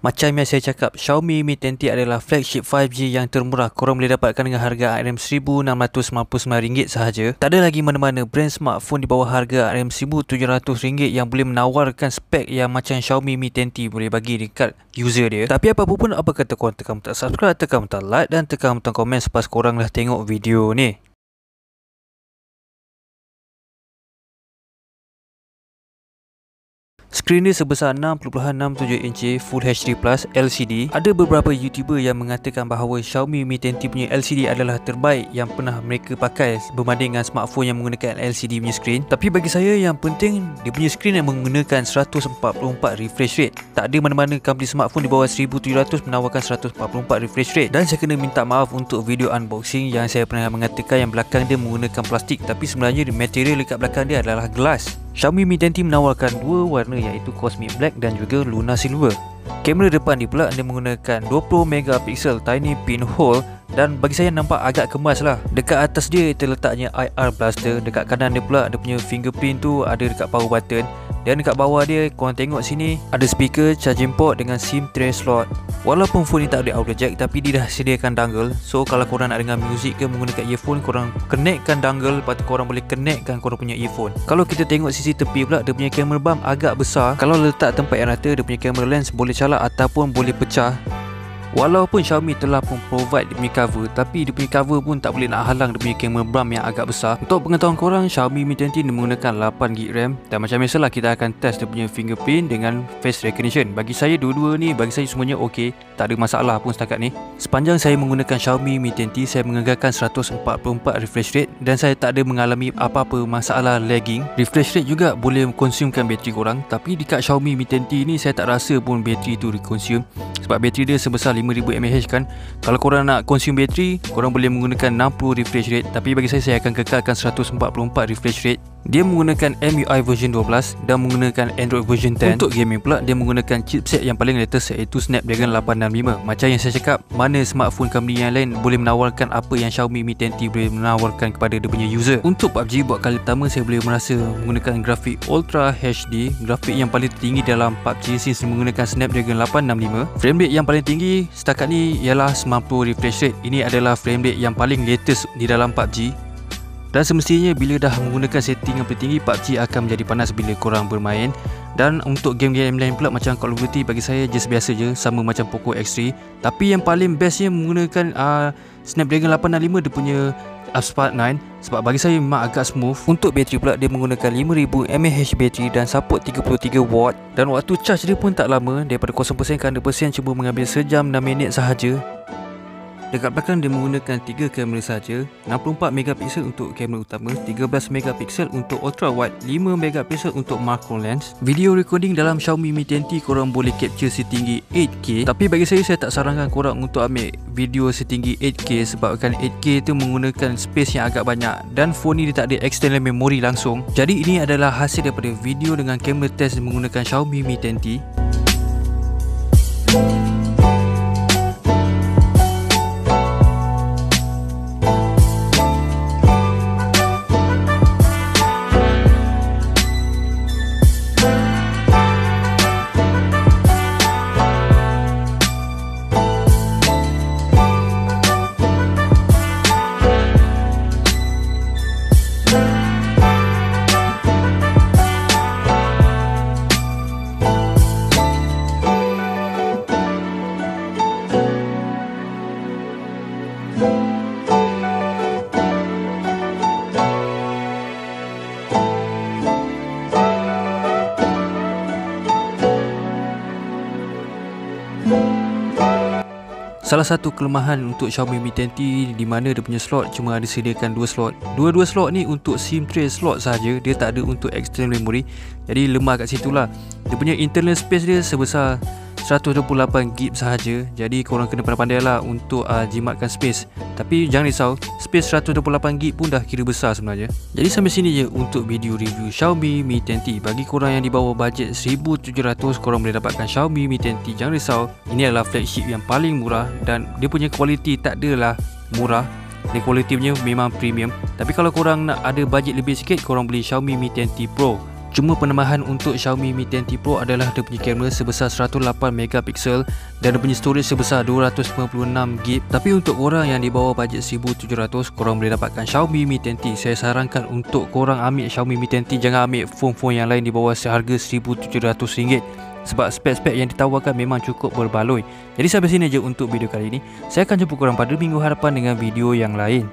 Macam yang saya cakap, Xiaomi Mi 10T adalah flagship 5G yang termurah. Korang boleh dapatkan dengan harga RM1,699 sahaja. Tak ada lagi mana-mana brand smartphone di bawah harga RM1,700 yang boleh menawarkan spek yang macam Xiaomi Mi 10T boleh bagi dekat user dia. Tapi apa pun apa kata korang tekan butang subscribe, tekan butang like dan tekan butang komen selepas korang dah tengok video ni. Skrin dia sebesar 6.67 inci Full HD Plus LCD. Ada beberapa YouTuber yang mengatakan bahawa Xiaomi Mi 10T punya LCD adalah terbaik yang pernah mereka pakai berbanding dengan smartphone yang menggunakan LCD punya skrin. Tapi bagi saya yang penting dia punya skrin yang menggunakan 144 refresh rate. Tak ada mana-mana company smartphone di bawah 1700 menawarkan 144 refresh rate. Dan saya kena minta maaf untuk video unboxing yang saya pernah mengatakan yang belakang dia menggunakan plastik tapi sebenarnya material dekat belakang dia adalah gelas. Xiaomi Mi 10T menawarkan dua warna iaitu Cosmic Black dan juga Luna Silver. Kamera depan ni pula dia menggunakan 20 megapiksel tiny pinhole dan bagi saya nampak agak kemas lah. Dekat atas dia terletaknya IR blaster, dekat kanan dia pula ada punya fingerprint tu ada dekat power button dan dekat bawah dia korang tengok sini ada speaker, charging port dengan SIM tray slot. Walaupun phone ni tak ada audio jack tapi dia dah sediakan dongle. So kalau korang nak dengar muzik ke menggunakan earphone korang connectkan dongle lepas tu korang boleh connectkan korang punya earphone. Kalau kita tengok sisi tepi pula dia punya camera bump agak besar. Kalau letak tempat yang rata dia punya camera lens boleh calak ataupun boleh pecah Walaupun Xiaomi telah pun provide dia punya cover Tapi dia punya cover pun tak boleh nak halang dia punya camera bump yang agak besar. Untuk pengetahuan korang Xiaomi Mi 10T dia menggunakan 8GB RAM. Dan macam biasalah kita akan test dia punya fingerprint dengan face recognition. Bagi saya dua-dua ni bagi saya semuanya ok Tak ada masalah pun setakat ni. Sepanjang saya menggunakan Xiaomi Mi 10T Saya menganggarkan 144 refresh rate. Dan saya tak ada mengalami apa-apa masalah lagging. Refresh rate juga boleh konsumkan bateri korang. Tapi dekat Xiaomi Mi 10T ni saya tak rasa pun bateri tu reconsume Sebab bateri dia sebesar 5000 mAh kan. Kalau korang nak consume bateri korang boleh menggunakan 60 refresh rate. Tapi bagi saya saya akan kekalkan 144 refresh rate dia menggunakan MIUI version 12 dan menggunakan Android version 10 untuk gaming pula dia menggunakan chipset yang paling latest iaitu Snapdragon 865 macam yang saya cakap mana smartphone company yang lain boleh menawarkan apa yang Xiaomi Mi 10T boleh menawarkan kepada dia punya user. Untuk PUBG buat kali pertama saya boleh merasa menggunakan grafik Ultra HD grafik yang paling tinggi dalam PUBG since menggunakan Snapdragon 865 frame rate yang paling tinggi setakat ni ialah 90 refresh rate. Ini adalah frame rate yang paling latest di dalam PUBG dan semestinya bila dah menggunakan setting yang paling tinggi PUBG akan menjadi panas bila korang bermain. Dan untuk game-game lain pula macam Call of Duty bagi saya just biasa je Sama macam Poco X3 Tapi yang paling bestnya menggunakan uh, Snapdragon 865 dia punya Spark 9 Sebab bagi saya memang agak smooth. Untuk bateri pula dia menggunakan 5000 mAh bateri dan support 33W Dan waktu charge dia pun tak lama Daripada 0% ke 100% cuma mengambil sejam 6 minit sahaja Dekat belakang dia menggunakan 3 kamera saja, 64 megapiksel untuk kamera utama, 13 megapiksel untuk ultra wide, 5 megapiksel untuk macro lens. Video recording dalam Xiaomi Mi 10T korang boleh capture setinggi 8K. Tapi bagi saya saya tak sarankan korang untuk ambil video setinggi 8K sebabkan 8K itu menggunakan space yang agak banyak dan phone ni dia tak ada external memory langsung. Jadi ini adalah hasil daripada video dengan kamera test menggunakan Xiaomi Mi 10T. Salah satu kelemahan untuk Xiaomi Mi 10T di mana dia punya slot cuma ada sediakan dua slot. Dua-dua slot ni untuk SIM tray slot saja, dia tak ada untuk external memory. Jadi lemah kat situ lah. Dia punya internal space dia sebesar 128GB sahaja. Jadi korang kena pandai-pandai lah untuk uh, jimatkan space. Tapi jangan risau Space 128GB pun dah kira besar sebenarnya. Jadi sampai sini je untuk video review Xiaomi Mi 10T Bagi korang yang di bawah bajet 1700 Korang boleh dapatkan Xiaomi Mi 10T Jangan risau Ini adalah flagship yang paling murah Dan dia punya kualiti tak adalah murah. Dia kualiti punya memang premium. Tapi kalau korang nak ada bajet lebih sikit Korang beli Xiaomi Mi 10T Pro Cuma penambahan untuk Xiaomi Mi 10T Pro adalah dia punya kamera sebesar 108 megapiksel dan dia punya storage sebesar 256GB. Tapi untuk korang yang di bawah bajet 1700, korang boleh dapatkan Xiaomi Mi 10T. Saya sarankan untuk korang ambil Xiaomi Mi 10T, jangan ambil phone-phone yang lain di bawah seharga RM1700 sebab spek-spek yang ditawarkan memang cukup berbaloi. Jadi sampai sini je untuk video kali ini. Saya akan jumpa korang pada minggu hadapan dengan video yang lain.